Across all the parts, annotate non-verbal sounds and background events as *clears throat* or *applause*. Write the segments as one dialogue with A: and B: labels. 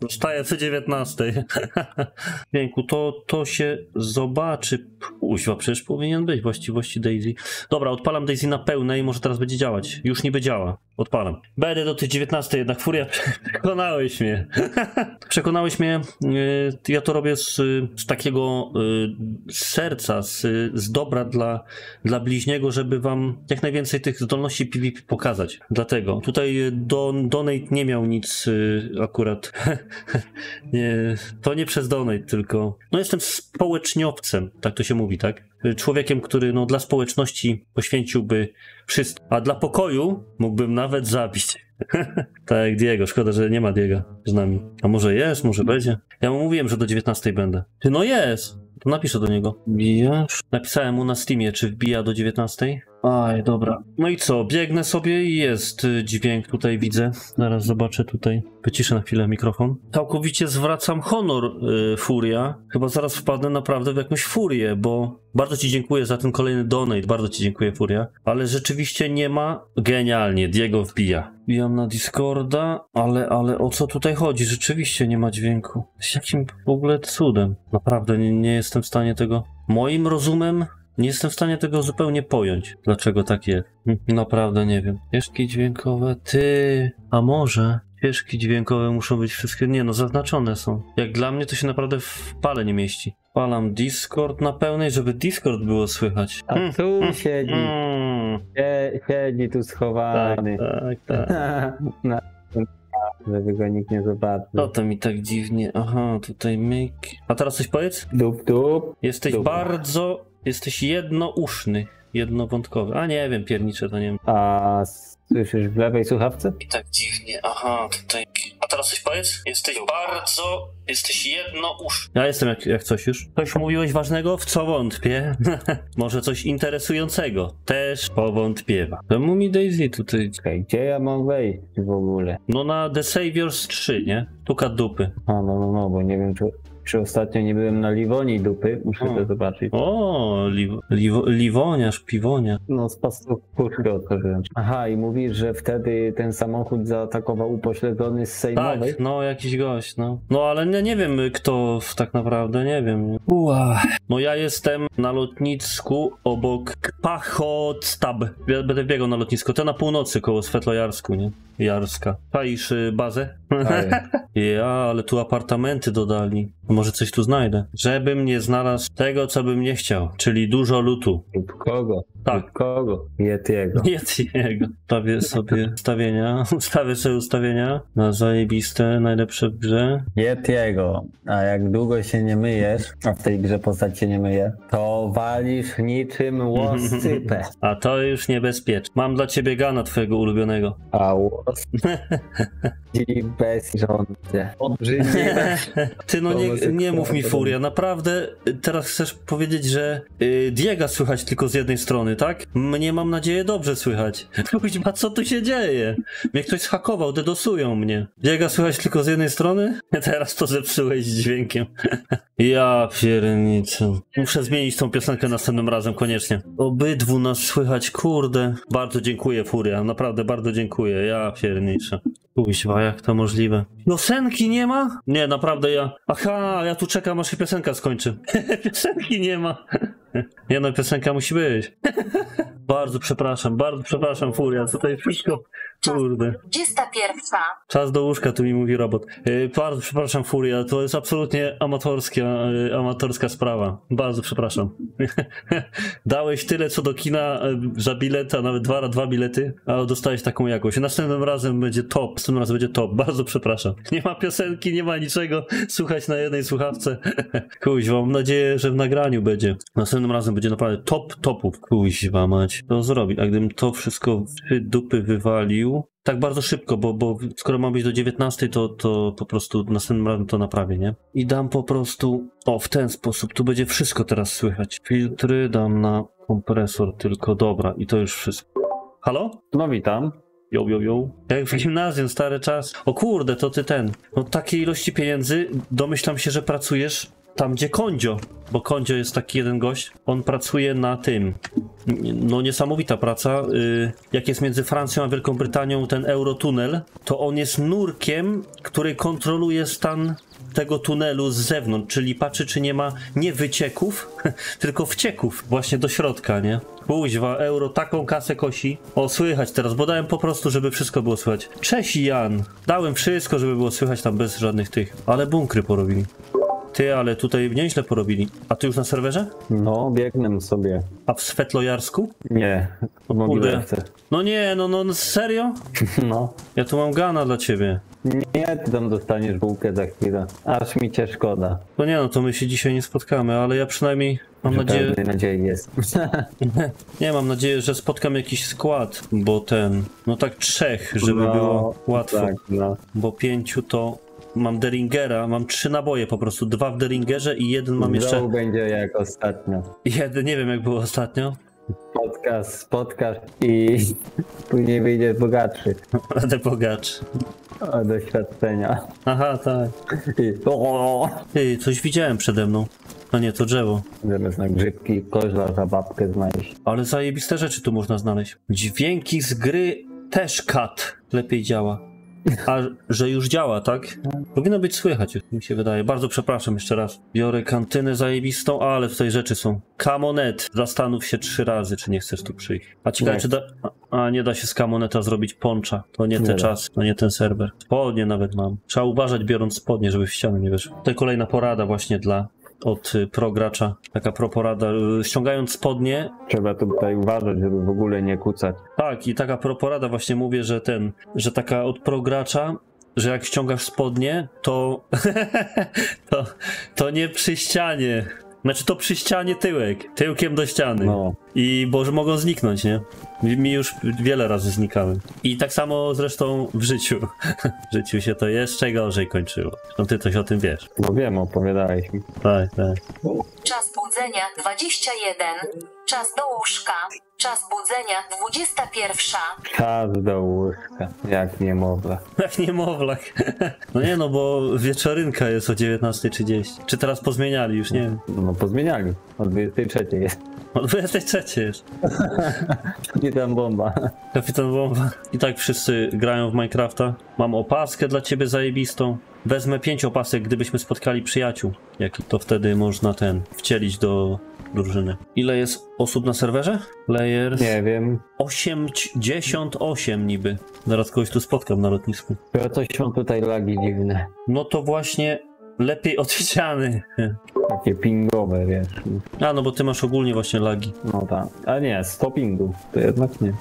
A: Zostaje przy 19. Jęku, to, to się zobaczy. Uźwa, przecież powinien być właściwości Daisy. Dobra, odpalam Daisy na pełnej, może teraz będzie działać. Już niby działa. Odpalam. Będę do tej 19 jednak, Furia, *laughs* przekonałeś mnie. *laughs* przekonałeś mnie, y, ja to robię z, z takiego y, serca, z, z dobra dla, dla bliźniego, żeby wam jak najwięcej tych zdolności PvP pokazać. Dlatego tutaj Don, Donate nie miał nic y, akurat. *laughs* nie, to nie przez Donate, tylko. No jestem społeczniowcem, tak to się mówi, tak? Człowiekiem, który no, dla społeczności poświęciłby wszystko. A dla pokoju mógłbym nawet zabić. *laughs* tak jak Diego, szkoda, że nie ma Diego z nami. A może jest, może będzie. Ja mu mówiłem, że do 19 będę. Ty no jest! To napiszę do niego. Bijasz? Napisałem mu na Steamie, czy wbija do 19. Aj, dobra. No i co? Biegnę sobie i jest y, dźwięk tutaj, widzę. Zaraz zobaczę tutaj. Wyciszę na chwilę mikrofon. Całkowicie zwracam honor, y, Furia. Chyba zaraz wpadnę naprawdę w jakąś furię, bo bardzo ci dziękuję za ten kolejny donate. Bardzo ci dziękuję, Furia. Ale rzeczywiście nie ma. Genialnie, Diego wbija. Wbijam na Discorda, ale, ale o co tutaj chodzi? Rzeczywiście nie ma dźwięku. Z jakim w ogóle cudem? Naprawdę nie, nie jestem w stanie tego... Moim rozumem nie jestem w stanie tego zupełnie pojąć, dlaczego tak jest. Naprawdę nie wiem. Ścieżki dźwiękowe, ty. A może ścieżki dźwiękowe muszą być wszystkie. Nie no, zaznaczone są. Jak dla mnie to się naprawdę w pale nie mieści. Palam Discord na pełnej, żeby Discord było słychać.
B: A
A: Hmm,
B: tu
A: hmm,
B: siedzi, sie- siedzi tu
A: Tak,
B: schowany.
A: tak, tak. *laughs*
B: Na- Żeby go nikt nie zobaczył.
A: No to mi tak dziwnie. Aha, tutaj myk. A teraz coś powiedz?
B: Dup, dup.
A: Jesteś
B: Dobra.
A: bardzo. Jesteś jednouszny. Jednowątkowy. A nie wiem, piernicze to nie wiem.
B: A słyszysz w lewej słuchawce?
A: I tak dziwnie, aha, tutaj. A teraz coś powiedz? Jesteś bardzo. Jesteś jednouszny. Ja jestem jak, jak coś już. Coś mówiłeś ważnego? W co wątpię? *laughs* Może coś interesującego? Też powątpiewa. Czemu mi Daisy tutaj?
B: Czekaj, gdzie ja mam wejść w ogóle?
A: No na The Saviors 3, nie? Tuka dupy.
B: A no, no, no, bo nie wiem, czy, czy ostatnio nie byłem na Liwonii dupy. Muszę
A: O.
B: to zobaczyć.
A: O, liw, liw, liwoniarz, piwonia.
B: No, z pasów puszkę otworzyłem. Aha, i mówisz, że wtedy ten samochód zaatakował upośledzony z sejmowej?
A: Tak, no jakiś gość, no. No ale nie, nie wiem kto tak naprawdę, nie wiem. Ua. No ja jestem na lotnisku obok Pachotstab. Ja Będę biegał na lotnisko, to na północy koło Svetlojarsku, nie? Jarska. Czaisz y, bazę? *laughs* Ja, ale tu apartamenty dodali. Może coś tu znajdę. Żebym nie znalazł tego, co bym nie chciał, czyli dużo lutu.
B: Lub kogo?
A: Tak.
B: Lub kogo? Yetiego.
A: Nie jego. Ustawię sobie ustawienia. *laughs* Ustawię sobie ustawienia na zajebiste, najlepsze w grze.
B: Yetiego. A jak długo się nie myjesz, a w tej grze postać się nie myje, to walisz niczym *laughs* łosypę.
A: A to już niebezpieczne. Mam dla ciebie gana twojego ulubionego.
B: A łos... bez. Obrzydliwe.
A: Ty no nie, nie mów mi. Furia, naprawdę y, teraz chcesz powiedzieć, że y, Diega słychać tylko z jednej strony, tak? Mnie mam nadzieję dobrze słychać. *laughs* Kuźma, co tu się dzieje? Mnie ktoś zhakował, dedosują mnie. Diega słychać tylko z jednej strony? *laughs* Teraz to zepsułeś z dźwiękiem. *laughs* ja piernicę. Muszę zmienić tą piosenkę następnym razem, koniecznie. Obydwu nas słychać, kurde. Bardzo dziękuję Furia, naprawdę bardzo dziękuję. Ja pierniczę. Kuźwa, jak to możliwe? Piosenki nie ma? Nie, naprawdę ja... Aha, ja tu czekam, aż się piosenka skończy. *laughs* Piosenki nie ma. Nie no, piosenka musi być. *laughs* bardzo przepraszam, bardzo przepraszam, Furia, tutaj wszystko... Kurde.
C: 21.
A: Czas do łóżka, tu mi mówi robot. Yy, bardzo przepraszam, Furia, to jest absolutnie amatorskia, yy, amatorska sprawa. Bardzo przepraszam. *laughs* Dałeś tyle co do kina yy, za bilet, a nawet dwa, dwa bilety, a dostałeś taką jakość. Następnym razem będzie top, następnym razem będzie top. *laughs* Bardzo przepraszam. Nie ma piosenki, nie ma niczego. Słuchać na jednej słuchawce. *laughs* Kuźwa, mam nadzieję, że w nagraniu będzie. Następnym razem będzie naprawdę top topów. Kuźwa mać. To zrobi. A gdybym to wszystko w dupy wywalił, tak bardzo szybko, bo, bo skoro ma być do 19, to, to po prostu następnym razem to naprawię, nie? I dam po prostu, o w ten sposób, tu będzie wszystko teraz słychać. Filtry dam na kompresor tylko, dobra i to już wszystko. Halo?
B: No witam.
A: Jo, jo, jo. Jak w gimnazjum, stary czas. O kurde, to ty ten. No takiej ilości pieniędzy, domyślam się, że pracujesz tam gdzie Kondzio, bo Kondzio jest taki jeden gość, on pracuje na tym, no niesamowita praca, y, jak jest między Francją a Wielką Brytanią ten Eurotunel, to on jest nurkiem, który kontroluje stan tego tunelu z zewnątrz, czyli patrzy, czy nie ma nie wycieków, *laughs* tylko wcieków właśnie do środka, nie? Kuźwa, euro taką kasę kosi. O, słychać teraz, bo dałem po prostu, żeby wszystko było słychać. Cześć Jan, dałem wszystko, żeby było słychać tam bez żadnych tych, ale bunkry porobili. Ty, ale tutaj nieźle porobili. A ty już na serwerze?
B: No, biegnę sobie.
A: A w Swetlojarsku?
B: Nie, mogilewce.
A: No nie, no, no serio? *laughs*
B: No.
A: Ja tu mam gana dla ciebie.
B: Nie, ty tam dostaniesz bułkę za chwilę. Aż mi cię szkoda.
A: No nie, no to my się dzisiaj nie spotkamy, ale ja przynajmniej mam
B: Że
A: nadzieję...
B: Nadziei jest. *laughs* *laughs*
A: Nie, mam nadzieję, że spotkam jakiś skład, bo ten... No tak trzech, żeby
B: No,
A: było łatwo.
B: Tak, no.
A: Bo pięciu to... Mam Deringera, mam trzy naboje po prostu. Dwa w Deringerze i jeden mam jeszcze...
B: Znowu będzie jak ostatnio.
A: Jeden, nie wiem jak było ostatnio.
B: Podcast, spotkasz i *laughs* później wyjdziesz bogatszy
A: Będę bogacz.
B: od doświadczenia.
A: Aha, tak.
B: I o,
A: Ty, coś widziałem przede mną. A nie, to drzewo.
B: zamiast na grzybki koźla za babkę znaleźć.
A: Ale zajebiste rzeczy tu można znaleźć. Dźwięki z gry też kat lepiej działa. A że już działa, tak? Powinno być słychać, mi się wydaje. Bardzo przepraszam jeszcze raz. Biorę kantynę zajebistą, ale tutaj rzeczy są. Kamonet. Zastanów się trzy razy, czy nie chcesz tu przyjść. A ciekawe,
B: Nie
A: czy da... A, nie da się z kamoneta zrobić poncza. To nie
B: Nie
A: te
B: da.
A: czasy, to nie ten serwer. Spodnie nawet mam. Trzeba uważać biorąc spodnie, żeby w ścianę nie weszło. Tutaj kolejna porada właśnie dla od y, pro gracza. Taka pro porada. Y, Ściągając spodnie,
B: Trzeba tutaj uważać, żeby w ogóle nie kucać.
A: tak, i taka proporada właśnie mówię, że ten, że taka od progracza, że jak ściągasz spodnie, to, *laughs* to, to nie przy ścianie. Znaczy to przy ścianie tyłek, tyłkiem do ściany.
B: No.
A: I bo że mogą zniknąć, nie? Mi, mi już wiele razy znikały. I tak samo zresztą w życiu. *laughs* W życiu się to jeszcze gorzej kończyło. Zresztą ty coś o tym wiesz.
B: No wiem, opowiadałeś mi.
A: Tak, tak.
C: Czas budzenia 21. Czas do łóżka. Czas budzenia 21.
B: Czas do łóżka, jak niemowlę. *laughs*
A: Jak niemowlak. *laughs* No nie no, bo wieczorynka jest o 19.30. Czy teraz pozmieniali już, nie wiem.
B: No pozmieniali. O 23 jest.
A: O 23 jest. *laughs*
B: Tam bomba.
A: Kapitan Bomba. I tak wszyscy grają w Minecrafta. Mam opaskę dla ciebie zajebistą. Wezmę pięć opasek, gdybyśmy spotkali przyjaciół. Jaki to wtedy można ten wcielić do drużyny. Ile jest osób na serwerze? Layers.
B: Nie wiem.
A: 88 niby. Zaraz kogoś tu spotkam na lotnisku.
B: Chyba coś są tutaj lagi dziwne.
A: No to właśnie lepiej od ściany.
B: Takie pingowe, wiesz.
A: A no bo ty masz ogólnie właśnie lagi.
B: No tak. A nie, stoppingu. To jednak nie.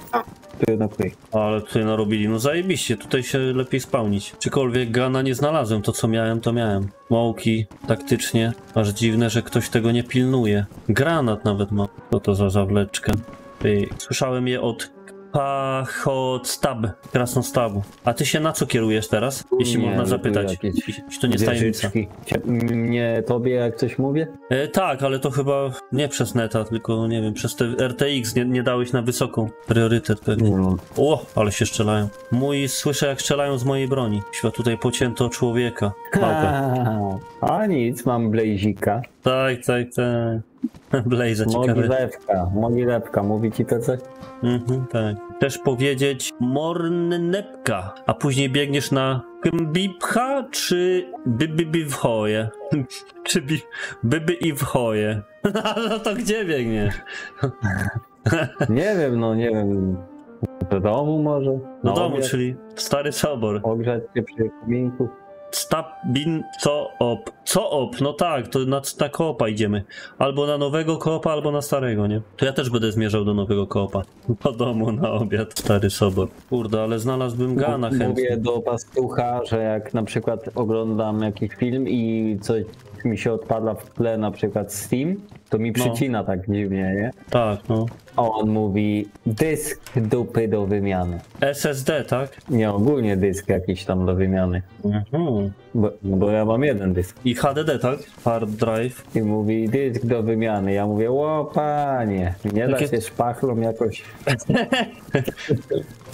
B: To jednak nie.
A: Ale tutaj narobili, no zajebiście, tutaj się lepiej spełnić. Czykolwiek gana nie znalazłem, to co miałem, to miałem. Mołki, taktycznie, aż dziwne, że ktoś tego nie pilnuje. Granat nawet ma. Co to za zawleczkę? Słyszałem je od Pachodstab, Krasnostabu. A ty się na co kierujesz teraz? Jeśli
B: Nie,
A: można zapytać.
B: jakieś
A: Jeśli to nie tajemnica.
B: Nie tobie jak coś mówię?
A: E, tak, ale to chyba nie przez neta, tylko nie wiem, przez te RTX nie, nie dałeś na wysoką priorytet pewnie.
B: No.
A: O, ale się strzelają. Mój, słyszę jak strzelają z mojej broni. Świat tutaj pocięto człowieka. Małpę. *laughs*
B: A nic, mam blazika.
A: Tak, tak, tak. *laughs* Blaze, ciekawe.
B: Mogilewka, mogilewka, mówi ci to coś?
A: Mhm, tak. Też powiedzieć Mornepka, a później biegniesz na Bibcha czy Bibi w choje? *laughs* czy bi, Bibi i w choje? *laughs* no to gdzie biegniesz?
B: Nie wiem, no nie wiem. Do domu może?
A: Do
B: Na
A: domu, czyli Stary Sobor.
B: Ogrzać się przy kominku?
A: Stabin co op. Co op? No tak, to na, na koopa idziemy. Albo na nowego koopa, albo na starego, nie? To ja też będę zmierzał do nowego koopa. *laughs* Do domu na obiad. Stary Sobor. Kurde, ale znalazłbym gana
B: Mówię
A: chętnie.
B: do pastucha, że jak na przykład oglądam jakiś film i coś mi się odpala w tle, na przykład Steam, to mi
A: No.
B: przycina tak dziwnie, nie?
A: Tak, no.
B: A on mówi dysk dupy do wymiany.
A: SSD, tak?
B: Nie ogólnie dysk jakiś tam do wymiany.
A: Mhm.
B: Bo, no bo ja mam jeden dysk.
A: I HDD, tak? Hard drive.
B: I mówi dysk do wymiany. Ja mówię, o panie, nie da
A: Jakie-
B: się szpachlą jakoś. *laughs*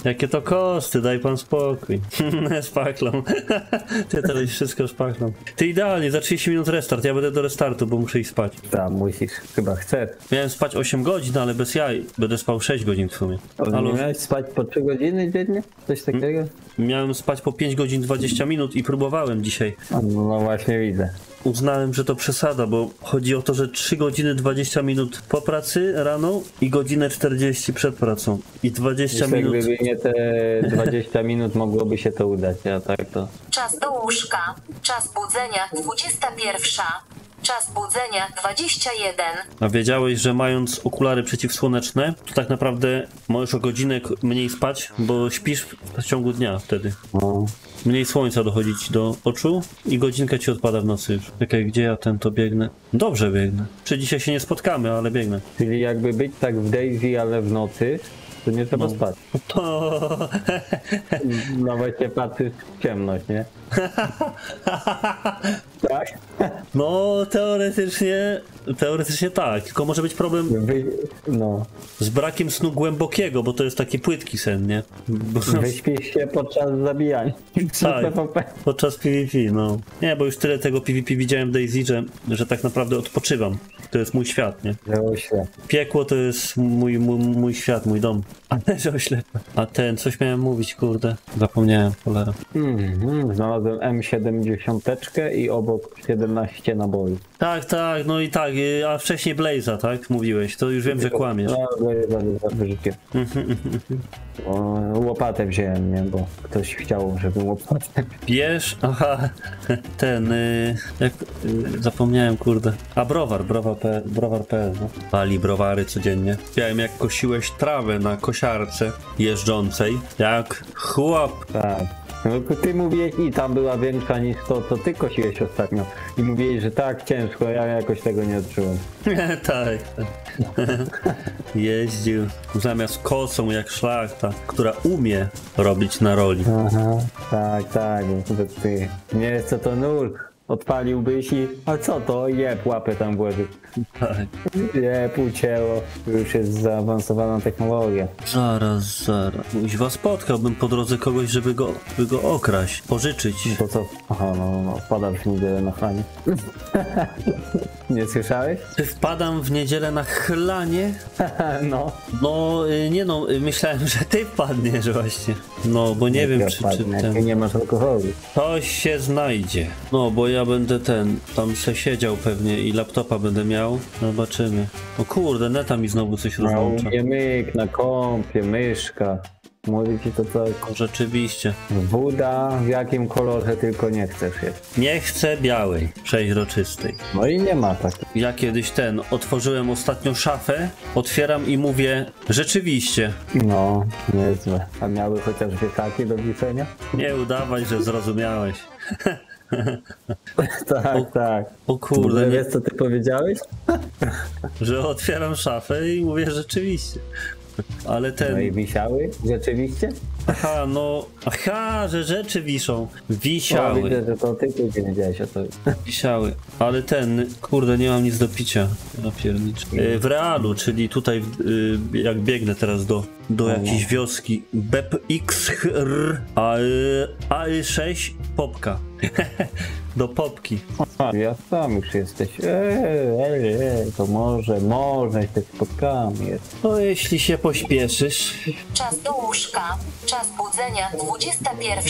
A: Jakie to koszty, daj pan spokój. *laughs* Szpachlą. *laughs* Ty już wszystko szpachlą. Ty idealnie, za 30 minut restart. Ja będę do restartu, bo muszę iść spać.
B: Tam musisz, chyba chcesz.
A: Miałem spać 8 godzin, ale bez jaj. Będę spał 6 godzin w sumie.
B: Ale... Nie miałeś spać po 3 godziny dziennie? Coś takiego?
A: miałem spać po 5 godzin 20 minut i próbowałem dzisiaj.
B: A, No właśnie widzę.
A: Uznałem, że to przesada, bo chodzi o to, że 3 godziny 20 minut po pracy rano i godzinę 40 przed pracą. I 20
B: Myślę,
A: minut.
B: gdyby nie te 20 minut mogłoby się to udać, a tak to...
C: Czas do łóżka. Czas budzenia 21. Czas budzenia 21.
A: A wiedziałeś, że mając okulary przeciwsłoneczne, to tak naprawdę możesz o godzinę mniej spać, bo śpisz w ciągu dnia wtedy.
B: No.
A: Mniej słońca dochodzi ci do oczu i godzinka ci odpada w nocy już. Czekaj, gdzie ja ten to biegnę? Dobrze biegnę. Czy dzisiaj się nie spotkamy, ale biegnę.
B: Czyli jakby być tak w Daisy, ale w nocy, to nie trzeba spać.
A: To...
B: Nawet się w ciemność, nie? *laughs* tak?
A: No, teoretycznie... Teoretycznie tak, tylko może być problem
B: Wy... No.
A: z brakiem snu głębokiego, bo to jest taki płytki sen, nie? Bo...
B: Wyśpisz się podczas zabijania.
A: Tak. Podczas PvP, no. Nie, bo już tyle tego PvP widziałem w Daisy, że, że tak naprawdę odpoczywam. To jest mój świat, nie? Piekło to jest mój, mój, mój świat, mój dom. *laughs* Ale że oślepę. A ten, coś miałem mówić, kurde. Zapomniałem, cholera.
B: Mhm, znalazłem M70 i obok 17 naboi.
A: Tak, tak, no i tak, y, a wcześniej Blaze'a, tak? Mówiłeś, to już wiem, że kłamiesz.
B: No, bo jest za- za wyrzuciłem. *laughs* O, Łopatę wziąłem, nie? Bo ktoś chciał, żebym łopatę.
A: Bierz, aha, *laughs* ten, y, jak, y, zapomniałem, kurde. A browar, browar.pl, browar.pl, no. Pali browary codziennie. Widziałem, jak kosiłeś trawę na kosiarce jeżdżącej, jak chłop.
B: Tak. No ty mówiłeś i tam była większa niż to, co ty kosiłeś ostatnio. I mówiłeś, że tak ciężko, ja jakoś tego nie odczułem. *laughs*
A: tak. *laughs* Jeździł zamiast kosą jak szlachta, która umie robić na roli.
B: Aha, tak, tak. Ty. Nie jest co to nurt. Odpaliłbyś i... A co to? Jeb, łapę tam włożył. *laughs*
A: Tak.
B: Jeb, ucięło. Już jest zaawansowana technologia.
A: Zaraz, zaraz. Kuźwa, spotkałbym po drodze kogoś, żeby go, żeby go okraść, pożyczyć.
B: To co? Aha, no, no, wpadam w niedzielę na chlanie. *laughs* nie słyszałeś?
A: Czy wpadam w niedzielę na chlanie? *laughs*
B: no.
A: No, y, nie no, y, myślałem, że ty wpadniesz właśnie. No, bo nie wiem,
B: Ja
A: czy, czy
B: wpadnę,
A: ten...
B: nie masz alkoholu.
A: Coś się znajdzie. No, bo ja będę ten, tam se siedział pewnie i laptopa będę miał. Zobaczymy. O kurde, neta mi znowu coś
B: No,
A: rozłącza.
B: nie myk, na kąpie, myszka. Mówię ci to co?
A: Rzeczywiście.
B: Woda w jakim kolorze tylko nie chcesz jeść.
A: Nie chcę białej, przeźroczystej.
B: No i nie ma tak.
A: Ja kiedyś ten, otworzyłem ostatnio szafę, otwieram i mówię, rzeczywiście.
B: No, niezłe. A miały chociaż wiekaki do wiszenia?
A: Nie udawaj, że zrozumiałeś. *laughs* *laughs*
B: tak, tak.
A: O kurde,
B: Wiesz co ty powiedziałeś? *laughs*
A: że otwieram szafę i mówię rzeczywiście. Ale
B: No i
A: ten,
B: wisiały? Rzeczywiście?
A: aha, no, aha, że rzeczy wiszą.
B: O,
A: Wisiały,
B: widzę, że to ty później wiedziałeś o to.
A: wisiały. Ale ten, kurde, nie mam nic do picia. Ja pierniczę. Y, W realu, czyli tutaj, y, jak biegnę teraz do, do jakiejś wioski, BEPXR, a, y, AI6 Popka. *laughs* do Popki.
B: A, ja sam już jesteś. Eee, eee, eee, to może, może się spotkamy.
A: No, jeśli się pośpieszysz.
C: Czas do łóżka. Czas budzenia 21.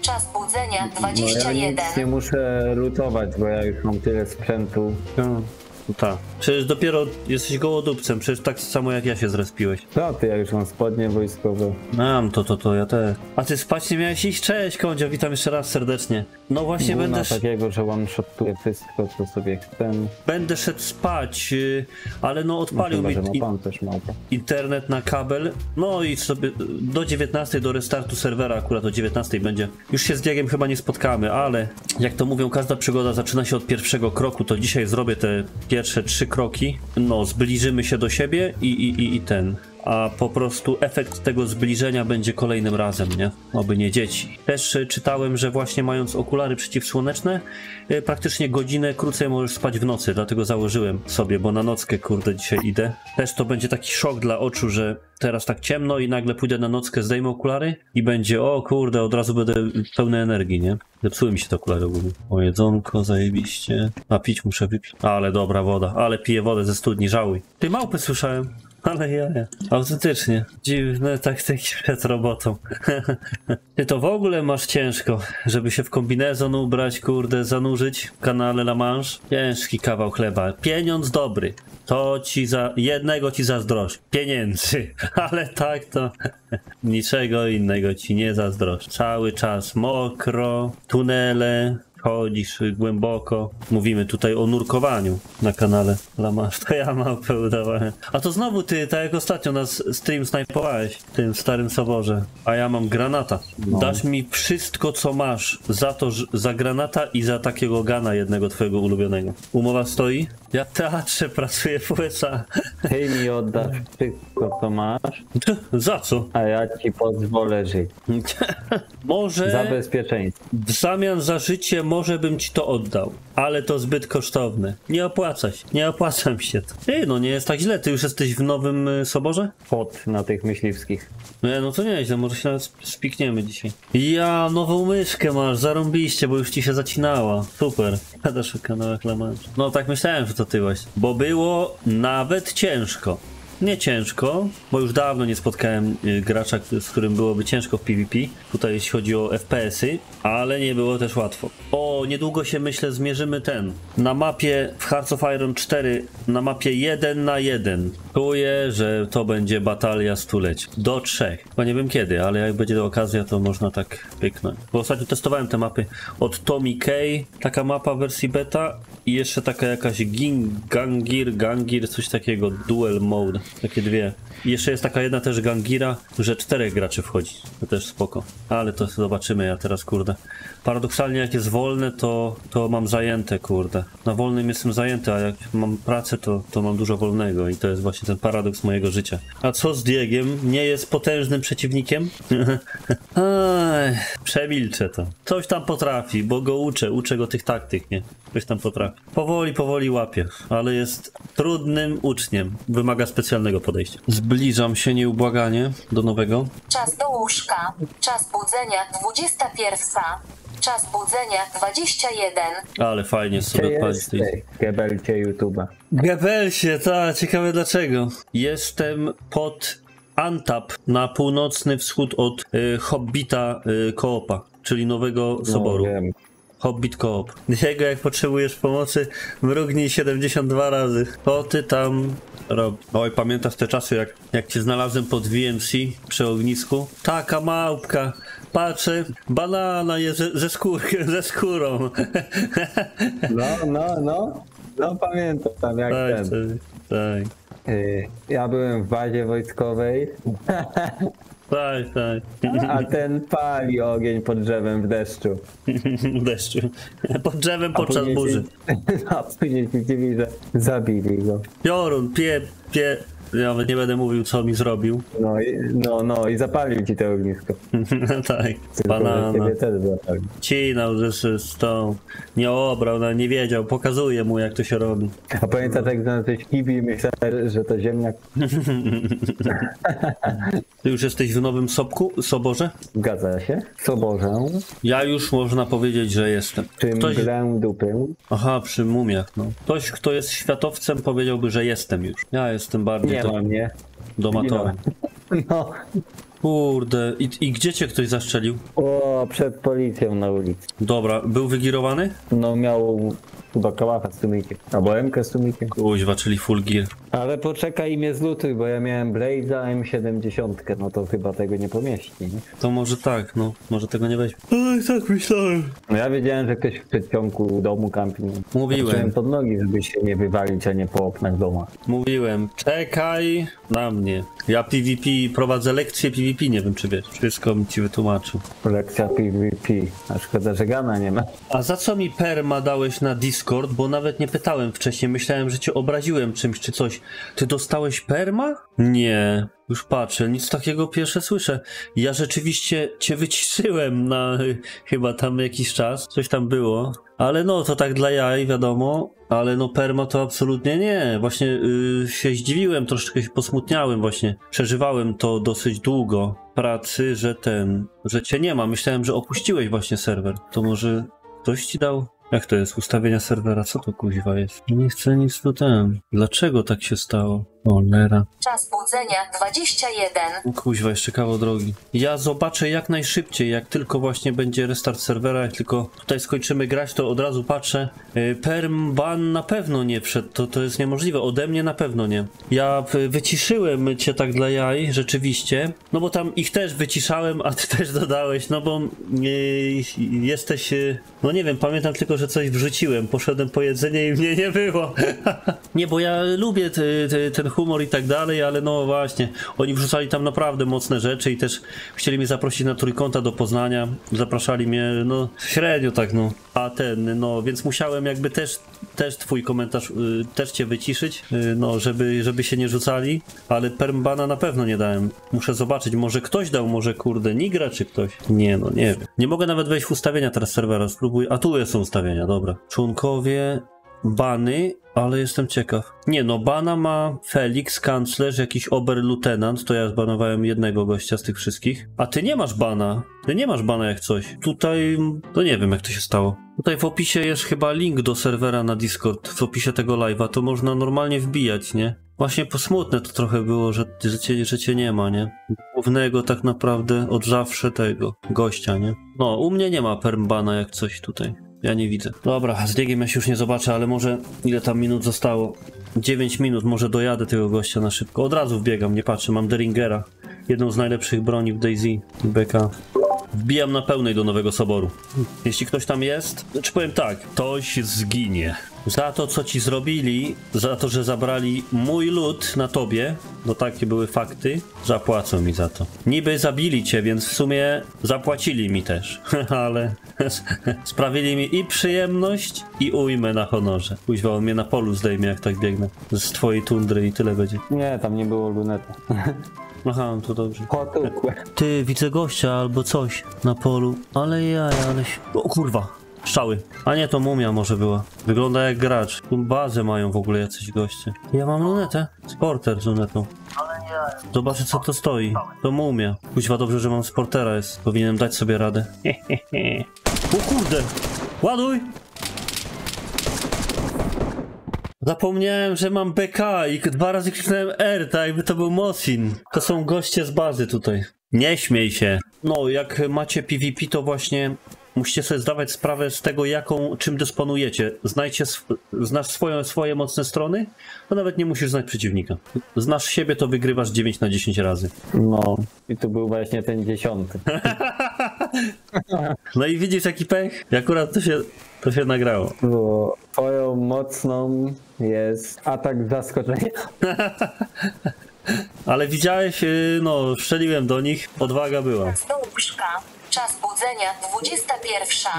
C: Czas budzenia
B: No ja nic
C: 21.
B: nie muszę lutować, bo ja już mam tyle sprzętu.
A: No, tak. Przecież dopiero jesteś gołodupcem, przecież tak samo jak ja się zrespiłeś.
B: Co ty, ja już mam spodnie wojskowe.
A: Mam to, to, to, ja też. A ty spać nie miałeś iść? Cześć, Kondzio, witam jeszcze raz serdecznie. No właśnie,
B: Guna
A: będę,
B: takiego, że one-shotuję wszystko, co sobie chcę.
A: będę szedł spać, yy, ale no
B: No,
A: odpalił
B: chyba,
A: mi
B: pan też małpa.
A: internet na kabel. No i sobie do 19 do restartu serwera, akurat o 19 będzie. Już się z Diegiem chyba nie spotkamy, ale jak to mówią, każda przygoda zaczyna się od pierwszego kroku, to dzisiaj zrobię te pier pierwsze trzy kroki, no, zbliżymy się do siebie i, i, i, i ten. A po prostu efekt tego zbliżenia będzie kolejnym razem, nie? Oby nie dzieci. Też y, czytałem, że właśnie mając okulary przeciwsłoneczne, y, praktycznie godzinę krócej możesz spać w nocy, dlatego założyłem sobie, bo na nockę, kurde, dzisiaj idę. Też to będzie taki szok dla oczu, że teraz tak ciemno i nagle pójdę na nockę, zdejmę okulary i będzie, o kurde, od razu będę pełny energii, nie? Zepsuły mi się te okulary ogólnie. O jedzonko, zajebiście. A pić muszę wypić. Ale dobra woda, ale piję wodę ze studni, żałuj. Ty małpy słyszałem. Ale ja, ja. Autentycznie. Dziwne taktyki przed robotą. *laughs* Ty to w ogóle masz ciężko, żeby się w kombinezon ubrać, kurde, zanurzyć w kanale La Manche. Ciężki kawał chleba. Pieniądz dobry. To ci za... jednego ci zazdrosz. Pieniędzy. *laughs* Ale tak to... *laughs* Niczego innego ci nie zazdrosz. Cały czas mokro, tunele, chodzisz głęboko. Mówimy tutaj o nurkowaniu na kanale Lamasz. To ja małpę udawałem. A to znowu ty, tak jak ostatnio nas stream snajpowałeś w tym starym soborze. A ja mam granata. Dasz mi wszystko, co masz za to, za granata i za takiego gana jednego twojego ulubionego. Umowa stoi? Ja w teatrze pracuję w USA.
B: Ty mi oddasz wszystko, co masz,
A: Za co?
B: a ja ci pozwolę żyć. *laughs*
A: Może...
B: Za bezpieczeństwo.
A: W zamian za życie może bym ci to oddał, ale to zbyt kosztowne. Nie opłaca się, nie opłacam się. Ty, no nie jest tak źle, ty już jesteś w nowym y, soborze?
B: Pot na tych myśliwskich.
A: Nie, no to nieźle, może się nawet sp- spikniemy dzisiaj. Ja, nową myszkę masz, zarąbiście, bo już ci się zacinała. Super. *laughs* Gadasz o kanałach La Manche. No tak myślałem, że to ty właśnie. Bo było nawet ciężko. Nie ciężko, bo już dawno nie spotkałem y, gracza, z którym byłoby ciężko w PvP. Tutaj jeśli chodzi o FPS-y, ale nie było też łatwo. O, niedługo się myślę zmierzymy ten. Na mapie w Hearts of Iron 4, na mapie 1 na 1. Czuję, że to będzie batalia stuleć. Do trzech. Bo nie wiem kiedy, ale jak będzie okazja, to można tak pyknąć. Bo ostatnio testowałem te mapy od Tommy K, taka mapa w wersji beta i jeszcze taka jakaś ging, Gangir, Gangir, coś takiego, Duel Mode, takie dwie. I jeszcze jest taka jedna też Gangira, że czterech graczy wchodzi. To też spoko. Ale to zobaczymy ja teraz, kurde. Paradoksalnie jak jest wolne, to, to mam zajęte, kurde. Na wolnym jestem zajęty, a jak mam pracę, to, to mam dużo wolnego i to jest właśnie ten paradoks mojego życia. A co z Diegiem? Nie jest potężnym przeciwnikiem? *laughs* Aj, przemilczę to. Coś tam potrafi, bo go uczę, uczę go tych taktyk, nie? Coś tam potrafi. Powoli, powoli łapie, ale jest trudnym uczniem. Wymaga specjalnego podejścia. Zbliżam się nieubłaganie do nowego.
C: Czas do łóżka. Czas budzenia 21. Czas budzenia 21.
A: Ale fajnie sobie odpalić
B: gebelcie YouTube'a?
A: Gebelsie, tak, ciekawe dlaczego. Jestem pod Antap na północny wschód od y, Hobbita y, Koopa, czyli nowego soboru.
B: No, wiem.
A: Hobbit Koop. Diego, jak potrzebujesz pomocy, mrugnij 72 razy. Co ty tam rob? Oj, pamiętasz te czasy, jak, jak cię znalazłem pod VMC przy ognisku? Taka małpka. Patrzę, banana jest ze, ze, skór, *laughs* ze skórą.
B: No, no, no. No pamiętam jak
A: tak,
B: ten.
A: tak,
B: Y, Ja byłem w bazie wojskowej, *laughs*
A: tak, tak.
B: a ten pali ogień pod drzewem w deszczu. *laughs*
A: W deszczu. Pod drzewem podczas burzy.
B: Się, *laughs* a później się dziwi, że zabili go.
A: Piorun, pie, pie... Ja nawet nie będę mówił, co mi zrobił.
B: No i, no, no i zapalił ci to ognisko. *laughs*
A: tak,
B: że
A: banana.
B: zapalił.
A: Cinał ze- z tą. Nie obrał, no, nie wiedział. Pokazuje mu, jak to się robi.
B: A pamiętasz jak znalazłeś kiwi i myślałem, że to ziemniak?
A: Ty już jesteś w nowym sobku, soborze?
B: Zgadza się. Soborzę.
A: Ja już można powiedzieć, że jestem.
B: Czy
A: Ktoś...
B: mglę dupę?
A: Aha, przy mumiach, no. Ktoś, kto jest światowcem, powiedziałby, że jestem już. Ja jestem bardziej
B: Nie
A: to
B: ma mnie.
A: domatorem.
B: No.
A: Kurde, I, i gdzie cię ktoś zastrzelił?
B: O, przed policją na ulicy.
A: Dobra, był wygirowany?
B: No miał chyba kałacha z tumikiem. Albo emkę z tumikiem.
A: Kuźwa, czyli full gear.
B: Ale poczekaj i mnie zlutuj, bo ja miałem Blaze'a M70, no to chyba tego nie pomieści. Nie?
A: To może tak, no, może tego nie weźmie. Oj, tak myślałem.
B: No ja wiedziałem, że ktoś w przedsionku domu kampi.
A: Mówiłem.
B: Patrzyłem pod nogi, żeby się nie wywalić, a nie po oknach doma.
A: Mówiłem, czekaj na mnie. Ja PvP, prowadzę lekcję PvP, nie wiem czy wiesz. Wszystko mi ci wytłumaczył.
B: Lekcja PvP. A szkoda, że Gana nie ma.
A: A za co mi perma dałeś na Discord? Bo nawet nie pytałem wcześniej, myślałem, że cię obraziłem czymś czy coś. Ty dostałeś perma? Nie. Już patrzę, nic takiego pierwsze słyszę. Ja rzeczywiście cię wyciszyłem na *laughs* chyba tam jakiś czas, coś tam było. Ale no, to tak dla jaj, wiadomo. Ale no, perma to absolutnie nie. Właśnie y, się zdziwiłem, troszeczkę się posmutniałem właśnie. Przeżywałem to dosyć długo pracy, że ten, że cię nie ma. Myślałem, że opuściłeś właśnie serwer. To może ktoś ci dał? Jak to jest? Ustawienia serwera? Co to kuźwa jest? Nie chcę nic tu ten. Dlaczego tak się stało? Cholera.
C: Czas budzenia 21.
A: Kuźwa, jeszcze kawał drogi. Ja zobaczę jak najszybciej, jak tylko właśnie będzie restart serwera, jak tylko tutaj skończymy grać, to od razu patrzę. Yy, Perm ban na pewno nie wszedł, to, to jest niemożliwe, ode mnie na pewno nie. Ja y, wyciszyłem cię tak dla jaj, rzeczywiście, no bo tam ich też wyciszałem, a ty *laughs* też dodałeś, no bo yy, jesteś, yy, no nie wiem, pamiętam tylko, że coś wrzuciłem, poszedłem po jedzenie i mnie nie było. *laughs* nie, bo ja lubię ty, ty, ten humor i tak dalej, ale no właśnie, oni wrzucali tam naprawdę mocne rzeczy i też chcieli mnie zaprosić na trójkąta do Poznania, zapraszali mnie, no średnio tak, no, a ten, no, więc musiałem jakby też, też twój komentarz, y, też cię wyciszyć, y, no, żeby, żeby się nie rzucali, ale permbana na pewno nie dałem, muszę zobaczyć, może ktoś dał, może kurde, Nigra czy ktoś, nie no, nie wiem, nie mogę nawet wejść w ustawienia teraz serwera, spróbuj, a tu są ustawienia, dobra, członkowie, bany, ale jestem ciekaw. Nie no, bana ma Felix, kanclerz, jakiś oberlutenant, to ja zbanowałem jednego gościa z tych wszystkich. A ty nie masz bana. Ty nie masz bana jak coś. Tutaj, to nie wiem jak to się stało. Tutaj w opisie jest chyba link do serwera na Discord, w opisie tego live'a, to można normalnie wbijać, nie? Właśnie posmutne to trochę było, że, że, cię, że cię nie ma, nie? Głównego tak naprawdę od zawsze tego gościa, nie? No, u mnie nie ma permbana jak coś tutaj. Ja nie widzę. Dobra, z biegiem ja się już nie zobaczę, ale może ile tam minut zostało? 9 minut, może dojadę tego gościa na szybko. Od razu wbiegam, nie patrzę, mam Deringera. Jedną z najlepszych broni w i BK. Wbijam na pełnej do Nowego Soboru. Jeśli ktoś tam jest, czy powiem tak, ktoś zginie. Za to, co ci zrobili, za to, że zabrali mój lud na tobie, no takie były fakty, zapłacą mi za to. Niby zabili cię, więc w sumie zapłacili mi też, *laughs* ale *laughs* sprawili mi i przyjemność, i ujmę na honorze. Kuźwa, on mnie na polu zdejmie, jak tak biegnę. Z twojej tundry i tyle będzie.
B: Nie, tam nie było lunety. *laughs*
A: Aha, to dobrze. Ty, widzę gościa albo coś na polu, ale ja, ale się... O kurwa, strzały. A nie, to mumia może była. Wygląda jak gracz. Tu bazę mają w ogóle jacyś goście. Ja mam lunetę. Sporter z lunetą. Zobaczę co to stoi. To mumia. Kuźwa, dobrze, że mam sportera jest. Powinienem dać sobie radę. *laughs* o kurde! Ładuj! Zapomniałem, że mam BK i dwa razy kliknąłem R, tak jakby to był Mosin. To są goście z bazy tutaj. Nie śmiej się. No, jak macie PvP, to właśnie musicie sobie zdawać sprawę z tego, jaką, czym dysponujecie. Znajdźcie, sw- znasz swoje, swoje mocne strony, to nawet nie musisz znać przeciwnika. Znasz siebie, to wygrywasz 9 na 10 razy.
B: No, i tu był właśnie ten dziesiąty. *laughs*
A: No i widzisz jaki pech? I akurat to się, to się nagrało.
B: Bo twoją mocną jest atak zaskoczenia. *laughs*
A: Ale widziałeś, yy, no, strzeliłem do nich, odwaga była.
C: Czas budzenia 21.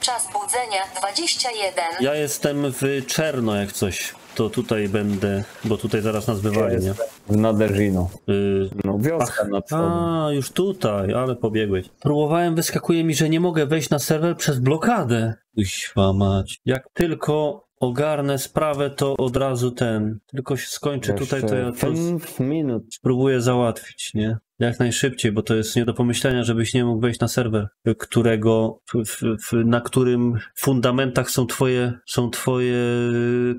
C: Czas budzenia 21.
A: Ja jestem w czerno jak coś. To tutaj będę, bo tutaj zaraz nas wywali, nie?
B: W Naderzino.
A: Yy,
B: No wioska sobą.
A: a, już tutaj, ale pobiegłeś. Próbowałem, wyskakuje mi, że nie mogę wejść na serwer przez blokadę. Uśwa mać. Jak tylko ogarnę sprawę, to od razu ten. Tylko się skończy tutaj, to ja to
B: 5 minut.
A: spróbuję załatwić, nie? Jak najszybciej, bo to jest nie do pomyślenia, żebyś nie mógł wejść na serwer, którego, w, w, na którym fundamentach są twoje, są twoje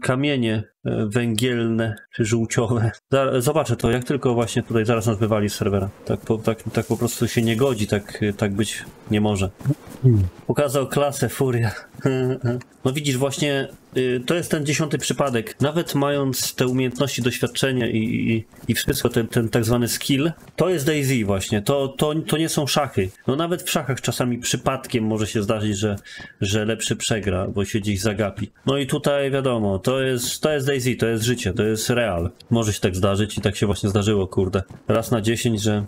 A: kamienie. e, węgielne czy żółciowe. Zobaczę to, jak tylko właśnie tutaj zaraz nas wywali z serwera. Tak po, tak, tak po prostu się nie godzi, tak, tak być nie może. Pokazał klasę Furia. *laughs* No widzisz, właśnie y, to jest ten dziesiąty przypadek. Nawet mając te umiejętności, doświadczenie i, i, i wszystko, ten, ten tak zwany skill, to jest Daisy właśnie. To, to, to nie są szachy. No nawet w szachach czasami przypadkiem może się zdarzyć, że, że lepszy przegra, bo się gdzieś zagapi. No i tutaj wiadomo, to jest, to jest To jest życie, to jest real. Może się tak zdarzyć i tak się właśnie zdarzyło, kurde. Raz na dziesięć, że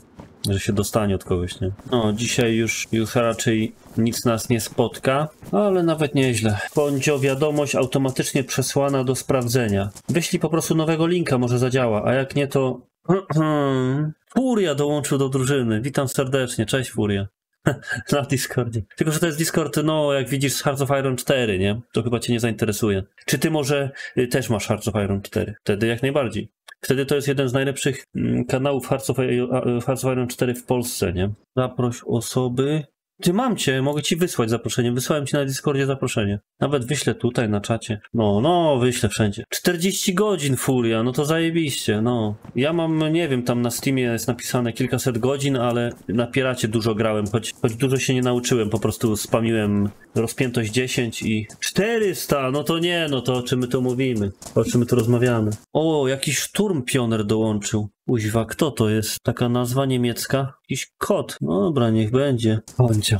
A: że się dostanie od kogoś, nie? No, dzisiaj już, już raczej nic nas nie spotka, ale nawet nieźle. Bądź wiadomość automatycznie przesłana do sprawdzenia. Wyślij po prostu nowego linka, może zadziała, a jak nie, to... *clears throat* Furia dołączył do drużyny. Witam serdecznie, cześć Furia. *laughs* Na Discordzie. Tylko, że to jest Discord, no, jak widzisz, Hearts of Iron 4, nie? To chyba cię nie zainteresuje. Czy ty może y, też masz Hearts of Iron 4? Wtedy jak najbardziej. Wtedy to jest jeden z najlepszych mm, kanałów Hearts of, I- a- Hearts of Iron 4 w Polsce, nie? Zaproś osoby. Ty mam cię, mogę ci wysłać zaproszenie. Wysłałem ci na Discordzie zaproszenie. Nawet wyślę tutaj na czacie. No, no, wyślę wszędzie. 40 godzin Furia, no to zajebiście, no. Ja mam, nie wiem, tam na Steamie jest napisane kilkaset godzin, ale na Piracie dużo grałem, choć, choć dużo się nie nauczyłem, po prostu spamiłem rozpiętość 10 i 400, no to nie, no to o czym my tu mówimy, o czym my tu rozmawiamy. O, jakiś szturm pioner dołączył. Uźwa, kto to jest? Taka nazwa niemiecka? Jakiś kot. No dobra, niech będzie. Kondzio.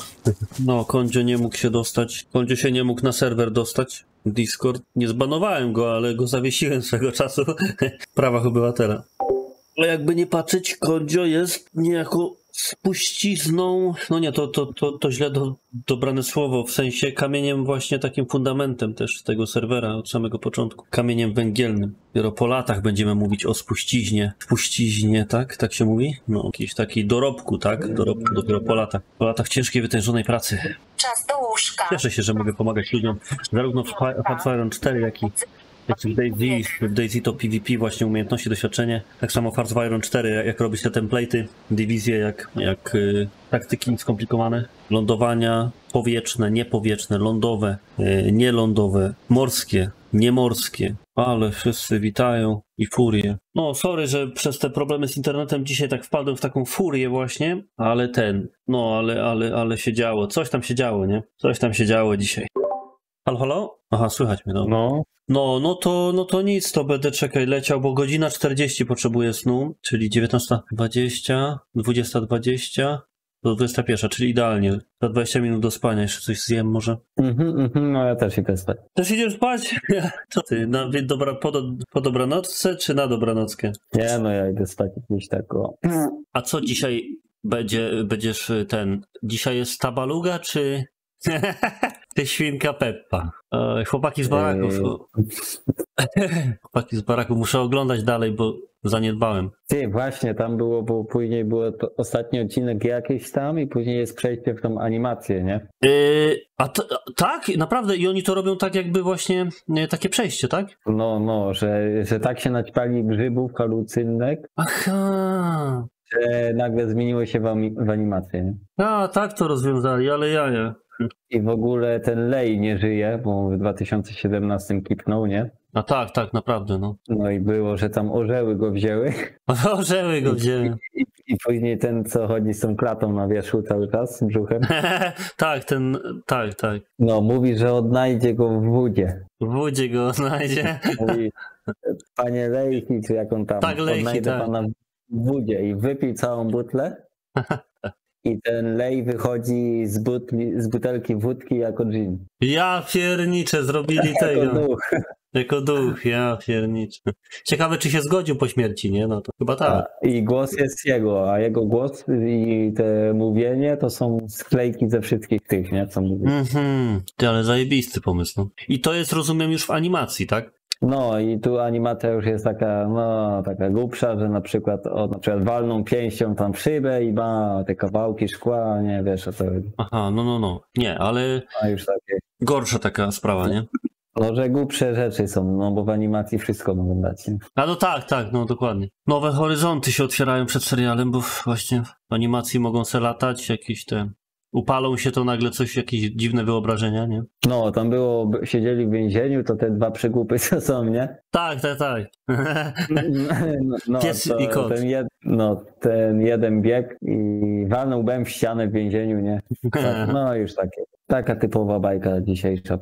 A: No, Kondzio nie mógł się dostać. Kondzio się nie mógł na serwer dostać. Discord. Nie zbanowałem go, ale go zawiesiłem swego czasu *laughs* w prawach obywatela. Ale jakby nie patrzeć, Kondzio jest niejako spuścizną, no nie, to, to, to, to źle do, dobrane słowo, w sensie kamieniem właśnie takim fundamentem też tego serwera od samego początku. Kamieniem węgielnym. Dopiero po latach będziemy mówić o spuściźnie. Spuściźnie, tak? Tak się mówi? No, jakiś taki dorobku, tak? Dorobku dopiero po latach. Po latach ciężkiej, wytężonej pracy.
C: Czas do łóżka.
A: Cieszę się, że mogę pomagać ludziom zarówno w Iron 4, jak i jak w Daisy, w Daisy to PvP, właśnie umiejętności, doświadczenie. Tak samo of Iron 4, jak, jak robić te template'y, dywizje, jak, jak y, taktyki skomplikowane, lądowania powietrzne, niepowietrzne, lądowe, y, nielądowe, morskie, niemorskie. Ale wszyscy witają i furię. No, sorry, że przez te problemy z internetem dzisiaj tak wpadłem w taką furię właśnie, ale ten, no, ale, ale, ale się działo. Coś tam się działo, nie? Coś tam się działo dzisiaj. Halo, halo? Aha, słychać mnie, no.
B: No,
A: No, no to, no to nic, to będę czekaj, leciał, bo godzina 40 potrzebuję snu, czyli 19.20, 20.20, do 21, czyli idealnie. Za 20 minut do spania, jeszcze coś zjem może.
B: mhm, mhm, no ja też idę spać.
A: Też idziesz spać? *laughs* Co ty, na, dobra, po, do, po dobranocce, czy na dobranockę?
B: Nie, no ja idę spać gdzieś tak o...
A: A co dzisiaj będzie, będziesz ten, dzisiaj jest tabaluga, czy... *laughs* Ty świnka Peppa. Oj, chłopaki z baraków.
B: Eee, *laughs*
A: Chłopaki z baraków muszę oglądać dalej, bo zaniedbałem.
B: Ty, właśnie, tam było, bo później było to ostatni odcinek jakiś tam i później jest przejście w tą animację, nie?
A: Yy, a t- tak, naprawdę i oni to robią tak jakby właśnie nie, takie przejście, tak?
B: No, no, że, że tak się naćpali grzybów, halucynek,
A: Aha.
B: że nagle zmieniło się w, ami- w animację, nie?
A: A, tak to rozwiązali, ale jaja.
B: I w ogóle ten Lej nie żyje, bo w 2017 kipnął, nie?
A: A tak, tak, naprawdę, no.
B: No i było, że tam orzeły go wzięły *laughs*
A: Orzeły go wzięły.
B: i, i później ten, co chodzi z tą klatą na wierzchu cały czas, brzuchem, *laughs*
A: tak, ten, tak, tak.
B: no mówi, że odnajdzie go w wodzie.
A: W wodzie go znajdzie. *laughs*
B: Mówi, panie Lejchi, czy jak on tam,
A: Tak, Lejchi,
B: odnajdę
A: tak.
B: pana w wodzie i wypił całą butlę i ten lej wychodzi z, butli, z butelki wódki jako gin.
A: Ja pierniczę, zrobili
B: Jako
A: tego.
B: duch.
A: Jako duch, ja pierniczę. Ciekawe, czy się zgodził po śmierci, nie? No to chyba tak.
B: I głos jest jego, a jego głos i te mówienie to są sklejki ze wszystkich tych, nie, co mówi.
A: Mhm, ty, ale zajebisty pomysł. No. I to jest, rozumiem, już w animacji, tak?
B: No i tu animacja już jest taka, no, taka głupsza, że na przykład, o, na przykład walną pięścią tam w szybę i ma te kawałki szkła, nie wiesz o co.
A: Aha, no, no, no. Nie, ale
B: A już takie,
A: gorsza taka sprawa, nie?
B: no, że głupsze rzeczy są, no bo w animacji wszystko mogą dać. Nie?
A: A no tak, tak, no dokładnie. Nowe horyzonty się otwierają przed serialem, bo właśnie w animacji mogą se latać, jakieś te... Upalą się to nagle coś, jakieś dziwne wyobrażenia, nie?
B: No, tam było, siedzieli w więzieniu, to te dwa przygłupy co są, nie?
A: Tak, tak, tak. *laughs*
B: No,
A: Pies i kot.
B: Ten, jed, no, ten jeden bieg i walnąłbym w ścianę w więzieniu, nie? Tak, *laughs* no już takie. Taka typowa bajka dzisiejsza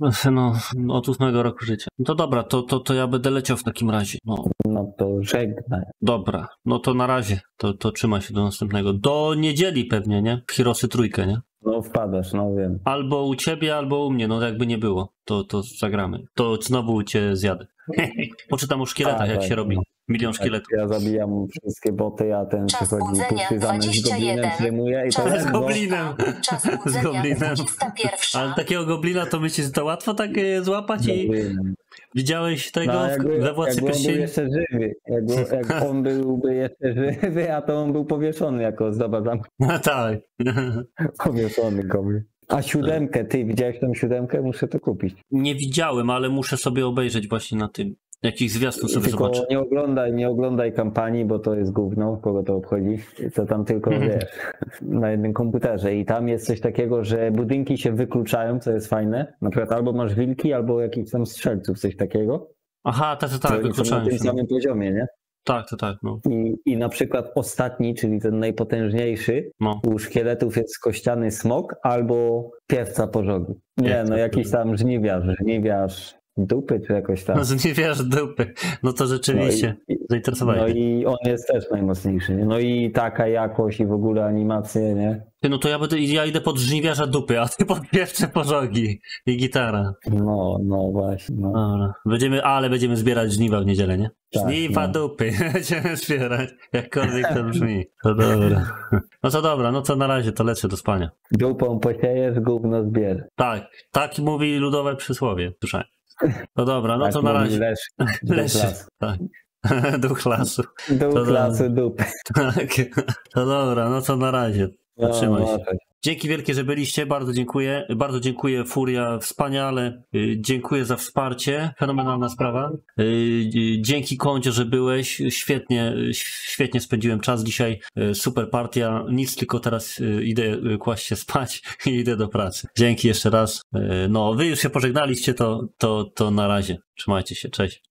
B: 8. *laughs*
A: No, od ósmego roku życia. No to dobra, to, to, to ja będę leciał w takim razie. No,
B: No to żegnaj.
A: dobra. No to na razie. To, to trzymaj się do następnego. Do niedzieli pewnie, nie? Hirosy trójkę, nie?
B: No wpadasz, no wiem.
A: Albo u ciebie, albo u mnie. No jakby nie było, to, to zagramy. To znowu cię zjadę. *laughs* Poczytam o szkieletach,
B: Tak,
A: jak
B: tak,
A: się robi.
B: no.
A: Milion
B: Tak,
A: szkieletów.
B: ja zabijam wszystkie boty, a ten
C: Czas
B: przychodzi pusty zamek z
C: 21.
B: goblinem przejmuje i to
C: Czas
B: jest
A: Z goblinem.
C: Czas *laughs*
A: Z goblinem.
C: 21.
A: Ale takiego goblina to myślisz, że to łatwo tak e, złapać i
B: goblinem.
A: Widziałeś tego
B: No, jakby,
A: we Władcy
B: jakby on był
A: Pierścieni?
B: jeszcze żywy, jakby, jak *laughs* on byłby jeszcze żywy, a to on był powieszony jako zdoba zamku.
A: No tak. *laughs*
B: Powieszony goblin. A siódemkę, ty widziałeś tą siódemkę? Muszę to kupić.
A: Nie widziałem, ale muszę sobie obejrzeć właśnie na tym. Jakich zwiastun sobie
B: Tylko
A: zobaczę.
B: nie oglądaj, nie oglądaj kampanii, bo to jest gówno, kogo to obchodzi. To tam tylko
A: Mhm.
B: wiesz, na jednym komputerze. I tam jest coś takiego, że budynki się wykluczają, co jest fajne. Na przykład albo masz wilki, albo jakichś tam strzelców, coś takiego.
A: Aha, tak, tak,
B: co
A: tak,
B: są na tym
A: no.
B: samym poziomie, nie?
A: Tak, tak, tak, no.
B: I, I na przykład ostatni, czyli ten najpotężniejszy,
A: no.
B: u szkieletów jest kościany smok albo piewca pożogi. Nie,
A: Piewca
B: no jakiś tam żniwiarz, żniwiarz dupy czy jakoś tam.
A: No, nie wiesz dupy. No to rzeczywiście
B: No i,
A: zainteresowałeś
B: no i on jest też najmocniejszy. nie? No i taka jakość i w ogóle animacje, nie?
A: No to ja będę, ja idę pod żniwiarza dupy, a ty pod pierwsze pożogi i gitara.
B: No, no właśnie. No.
A: Dobra. Będziemy, ale będziemy zbierać żniwa w niedzielę, nie?
B: Tak,
A: żniwa
B: no.
A: dupy. *laughs* będziemy zbierać. Jakkolwiek to brzmi. To dobra. No to dobra, no to na razie to lecę do spania.
B: Dupą posiejesz, gówno zbierz.
A: Tak, tak mówi ludowe przysłowie. Słyszałem. No dobra, no
B: tak
A: to na razie. Leszy. *laughs*
B: lasu.
A: Tak. *laughs* Duch lasu.
B: Duch
A: dobra.
B: lasu dupy. *laughs*
A: Tak. To dobra, no to na razie.
B: No,
A: Trzymaj się. Dzięki wielkie, że byliście. Bardzo dziękuję. Bardzo dziękuję Furia, wspaniale. Y, Dziękuję za wsparcie. Fenomenalna sprawa. Y, y, Dzięki Kondzie, że byłeś. Świetnie, świetnie spędziłem czas dzisiaj. Super partia. Nic, tylko teraz idę kłaść się spać i idę do pracy. Dzięki jeszcze raz. No, wy już się pożegnaliście, to, to, to na razie. Trzymajcie się. Cześć.